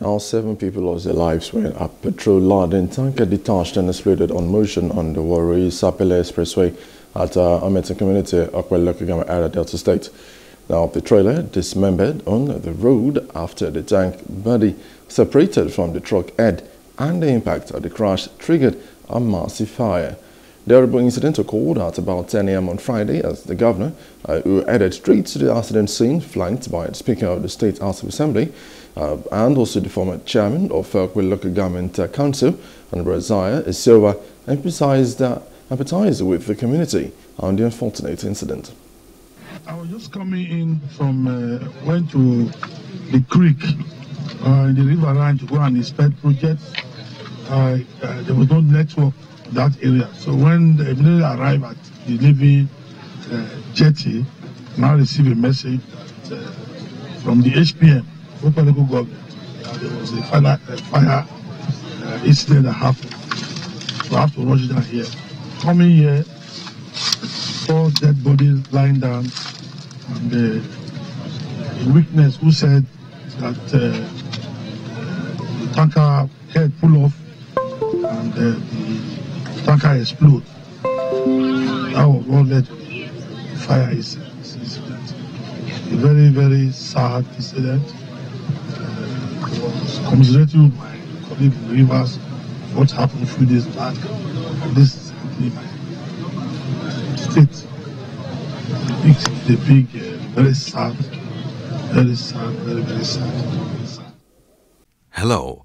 Now, seven people lost their lives when a petrol laden tanker detached and exploded on motion on the Warri Sapele Expressway at uh, Ametin Community, Okwel Lokagama area, Delta State. Now, the trailer dismembered on the road after the tank body separated from the truck head and the impact of the crash triggered a massive fire. The horrible incident occurred at about 10 a.m. on Friday as the governor, uh, who headed straight to the accident scene, flanked by the Speaker of the State House of Assembly uh, and also the former chairman of Ferkwe Local Government uh, Council, and Razaya Silva, emphasized, uh, empathized with the community on the unfortunate incident. I was just coming in from, uh, went to the creek uh, the river line to go and inspect projects. Uh, uh, there was no network that area. So when the immediately arrived at the Navy uh, jetty, now receive a message that, uh, from the HPM, local local government, that there was a fire, a fire uh, incident that happened. So I have to rush down here. Coming here, four dead bodies lying down, and uh, a witness who said that uh, the tanker head pull off explode. That was what led to fire incident. A very, very sad incident. Commiserating with my colleague Rivers, what happened a few days back. This is my state. Big, the big, uh, very sad, very sad, very. Very sad. Hello.